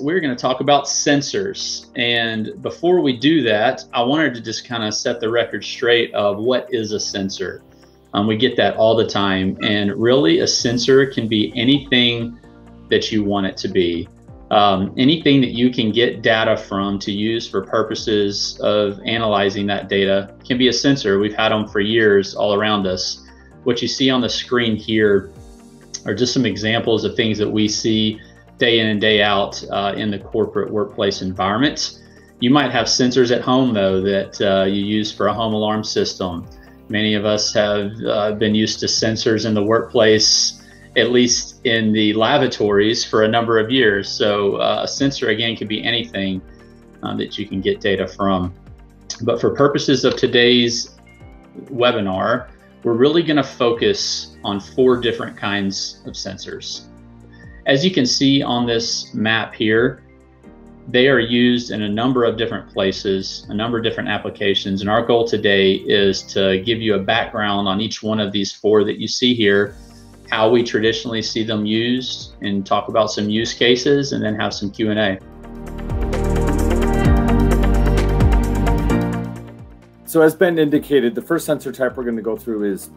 we're going to talk about sensors. And before we do that, I wanted to just kind of set the record straight of what is a sensor. Um, we get that all the time. And really, a sensor can be anything that you want it to be. Um, anything that you can get data from to use for purposes of analyzing that data can be a sensor. We've had them for years all around us. What you see on the screen here are just some examples of things that we see day in and day out uh, in the corporate workplace environment. You might have sensors at home, though, that uh, you use for a home alarm system. Many of us have uh, been used to sensors in the workplace at least in the lavatories for a number of years. So uh, a sensor again can be anything uh, that you can get data from. But for purposes of today's webinar, we're really going to focus on four different kinds of sensors. As you can see on this map here, they are used in a number of different places, a number of different applications. And our goal today is to give you a background on each one of these four that you see here how we traditionally see them used and talk about some use cases and then have some Q&A. So as Ben indicated, the first sensor type we're going to go through is,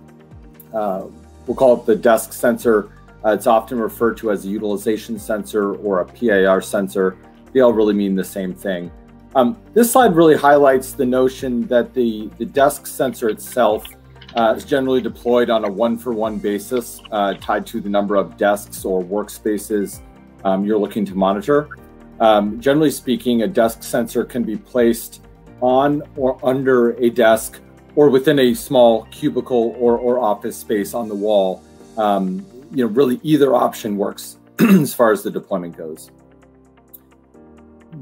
uh, we'll call it the desk sensor. Uh, it's often referred to as a utilization sensor or a PIR sensor. They all really mean the same thing. Um, this slide really highlights the notion that the, the desk sensor itself uh, it's generally deployed on a one-for-one basis, uh, tied to the number of desks or workspaces um, you're looking to monitor. Um, generally speaking, a desk sensor can be placed on or under a desk or within a small cubicle or, or office space on the wall. Um, you know, really either option works as far as the deployment goes.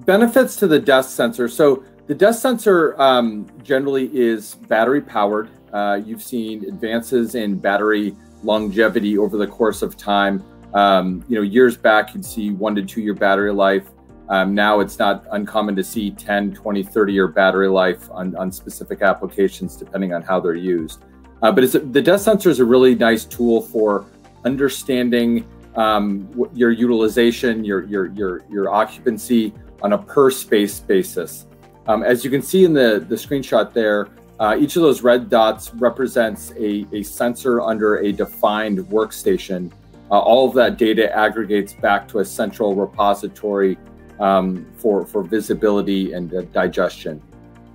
Benefits to the desk sensor. So the desk sensor um, generally is battery powered. Uh, you've seen advances in battery longevity over the course of time. Um, you know, years back, you'd see one to two year battery life. Um, now it's not uncommon to see 10, 20, 30 year battery life on, on specific applications, depending on how they're used. Uh, but the desk sensor is a really nice tool for understanding um, your utilization, your, your, your, your occupancy on a per space basis. Um, as you can see in the, the screenshot there, uh, each of those red dots represents a, a sensor under a defined workstation. Uh, all of that data aggregates back to a central repository um, for, for visibility and uh, digestion.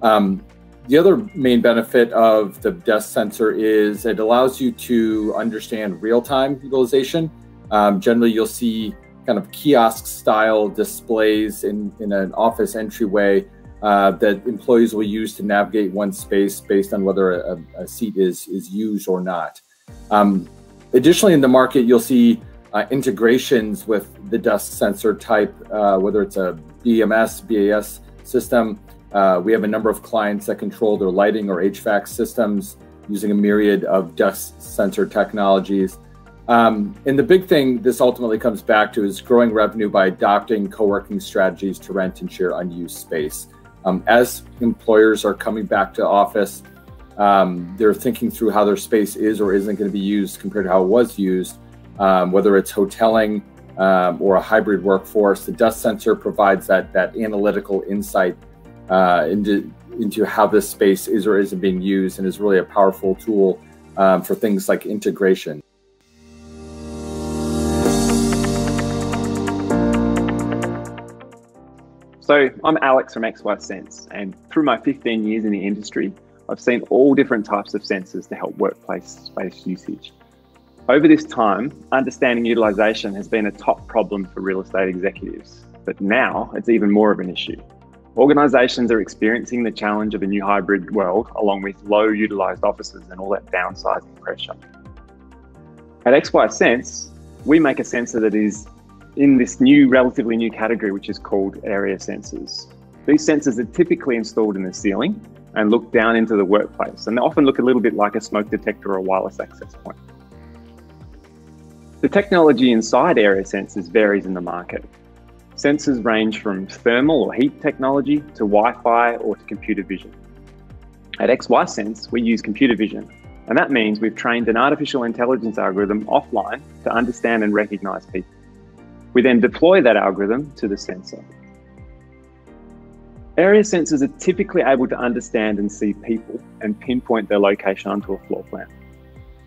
Um, the other main benefit of the desk sensor is it allows you to understand real-time utilization. Um, generally, you'll see kind of kiosk style displays in, in an office entryway uh, that employees will use to navigate one space based on whether a, a seat is, is used or not. Um, additionally, in the market, you'll see uh, integrations with the desk sensor type, uh, whether it's a BMS, BAS system. Uh, we have a number of clients that control their lighting or HVAC systems using a myriad of desk sensor technologies. Um, and the big thing this ultimately comes back to is growing revenue by adopting co-working strategies to rent and share unused space. Um, as employers are coming back to office, um, they're thinking through how their space is or isn't going to be used compared to how it was used, um, whether it's hoteling um, or a hybrid workforce. The desk sensor provides that that analytical insight uh, into into how this space is or isn't being used, and is really a powerful tool um, for things like integration. So I'm Alex from XY Sense, and through my 15 years in the industry, I've seen all different types of sensors to help workplace space usage. Over this time, understanding utilization has been a top problem for real estate executives, but now it's even more of an issue. Organizations are experiencing the challenge of a new hybrid world, along with low utilized offices and all that downsizing pressure. At XY Sense, we make a sensor that is in this new, relatively new category, which is called area sensors. These sensors are typically installed in the ceiling and look down into the workplace, and they often look a little bit like a smoke detector or a wireless access point. The technology inside area sensors varies in the market. Sensors range from thermal or heat technology to Wi-Fi or to computer vision. At XY Sense, we use computer vision, and that means we've trained an artificial intelligence algorithm offline to understand and recognize people. We then deploy that algorithm to the sensor. Area sensors are typically able to understand and see people and pinpoint their location onto a floor plan.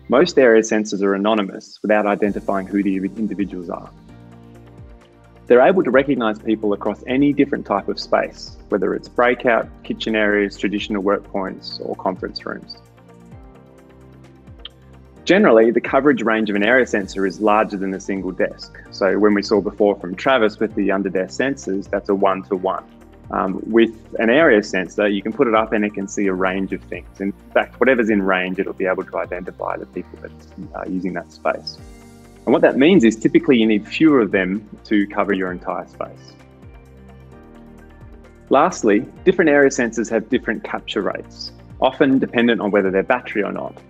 Most area sensors are anonymous without identifying who the individuals are. They're able to recognize people across any different type of space, whether it's breakout, kitchen areas, traditional work points, or conference rooms. Generally, the coverage range of an area sensor is larger than a single desk. So when we saw before from Travis with the under-desk sensors, that's a one-to-one. Um, with an area sensor, you can put it up and it can see a range of things. In fact, whatever's in range, it'll be able to identify the people that's uh, using that space. And what that means is typically you need fewer of them to cover your entire space. Lastly, different area sensors have different capture rates, often dependent on whether they're battery or not.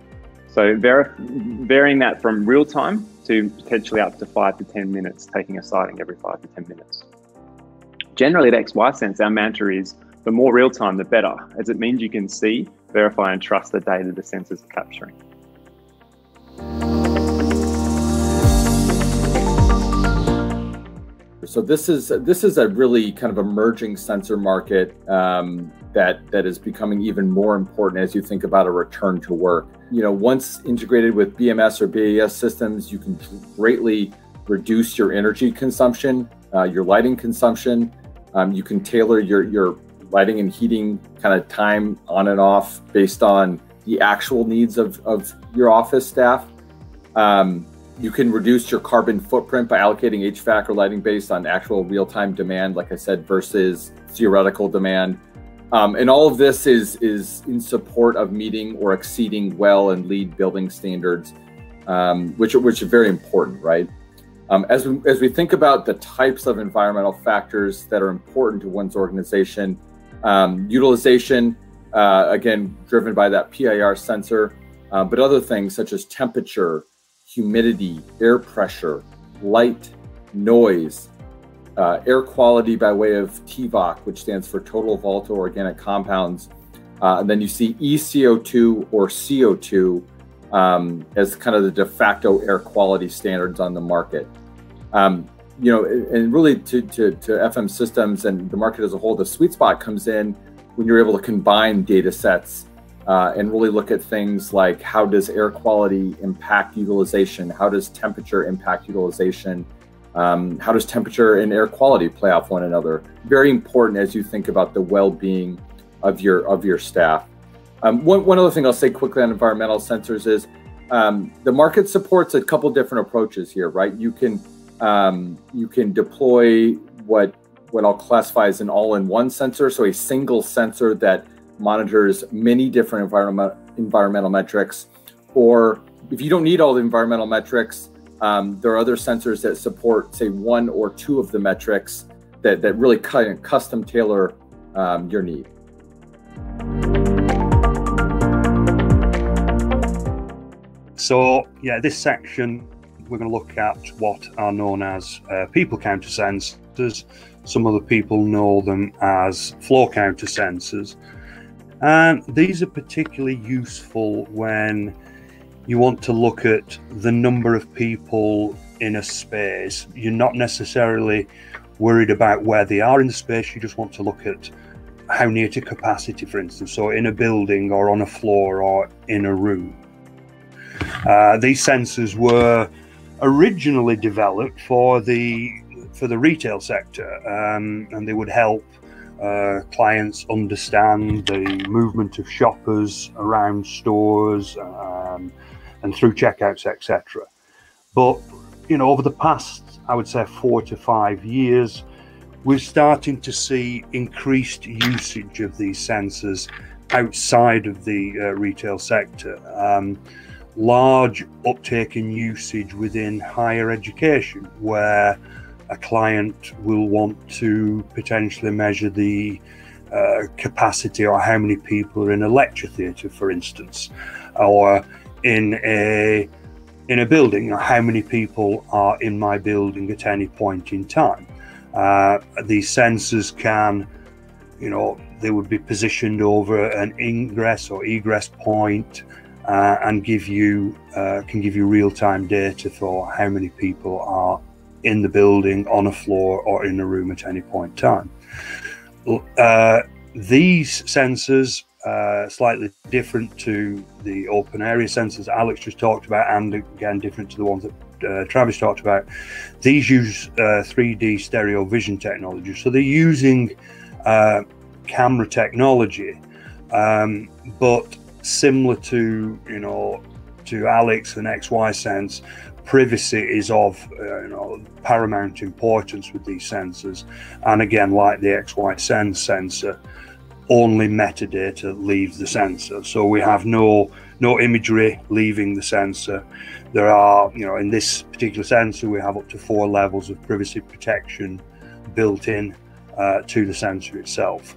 So varying that from real time to potentially up to five to 10 minutes, taking a sighting every five to 10 minutes. Generally at XY Sense, our mantra is the more real time, the better, as it means you can see, verify and trust the data the sensors are capturing. So this is this is a really kind of emerging sensor market um, that that is becoming even more important as you think about a return to work. You know, once integrated with BMS or BAS systems, you can greatly reduce your energy consumption, uh, your lighting consumption. Um, you can tailor your your lighting and heating kind of time on and off based on the actual needs of, of your office staff. Um, you can reduce your carbon footprint by allocating HVAC or lighting based on actual real-time demand, like I said, versus theoretical demand. Um, and all of this is is in support of meeting or exceeding WELL and LEED building standards, um, which which are very important, right? Um, as we as we think about the types of environmental factors that are important to one's organization, um, utilization, uh, again driven by that PIR sensor, uh, but other things such as temperature, humidity, air pressure, light, noise, uh, air quality by way of TVOC, which stands for total volatile organic compounds. Uh, and then you see ECO2 or CO2 um, as kind of the de facto air quality standards on the market. Um, you know, and really to, to, to FM systems and the market as a whole, the sweet spot comes in when you're able to combine data sets uh, and really look at things like how does air quality impact utilization? How does temperature impact utilization? Um, how does temperature and air quality play off one another? Very important as you think about the well-being of your of your staff. Um, one, one other thing I'll say quickly on environmental sensors is um, the market supports a couple different approaches here, right? You can um, you can deploy what what I'll classify as an all-in-one sensor, so a single sensor that monitors many different environment, environmental metrics. Or if you don't need all the environmental metrics, um, there are other sensors that support, say, one or two of the metrics that, that really custom tailor um, your need. So, yeah, this section, we're going to look at what are known as uh, people counter sensors. Some other people know them as floor counter sensors. And these are particularly useful when you want to look at the number of people in a space. You're not necessarily worried about where they are in the space, you just want to look at how near to capacity, for instance, so in a building or on a floor or in a room. Uh, these sensors were originally developed for the for the retail sector, um, and they would help uh, clients understand the movement of shoppers around stores um, and through checkouts, etc. But you know, over the past, I would say, four to five years, we're starting to see increased usage of these sensors outside of the uh, retail sector. Um, large uptake in usage within higher education, where a client will want to potentially measure the uh, capacity or how many people are in a lecture theatre, for instance, or in a in a building, or how many people are in my building at any point in time. Uh, these sensors can, you know, they would be positioned over an ingress or egress point, uh, and give you uh, can give you real time data for how many people are in the building, on a floor, or in a room at any point in time. Uh, these sensors uh, slightly different to the open area sensors Alex just talked about, and again different to the ones that uh, Travis talked about. These use uh, 3D stereo vision technology, so they're using uh, camera technology, um, but similar to you know to Alex and XY Sense, privacy is of uh, you know paramount importance with these sensors, and again, like the XY sensor only metadata leaves the sensor. So we have no no imagery leaving the sensor. There are, you know, in this particular sensor, we have up to four levels of privacy protection built in uh, to the sensor itself.